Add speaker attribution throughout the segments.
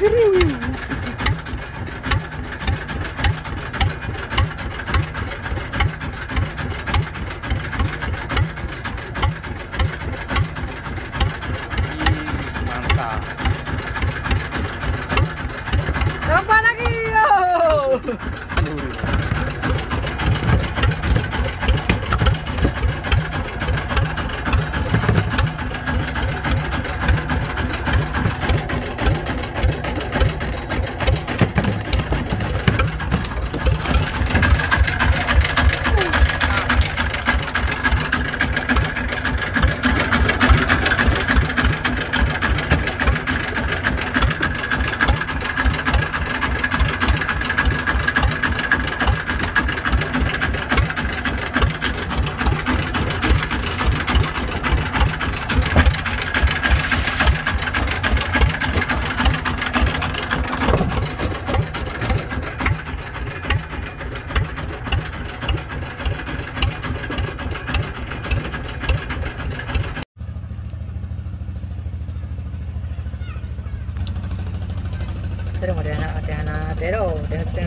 Speaker 1: Sí.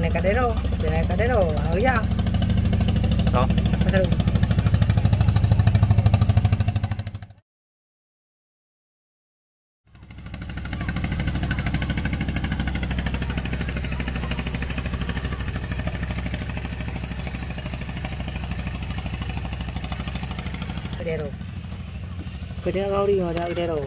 Speaker 1: naik dero, dia naik dero. Oh ya.
Speaker 2: Oh.
Speaker 1: Betul. Dero. Kedua kau di mana dero?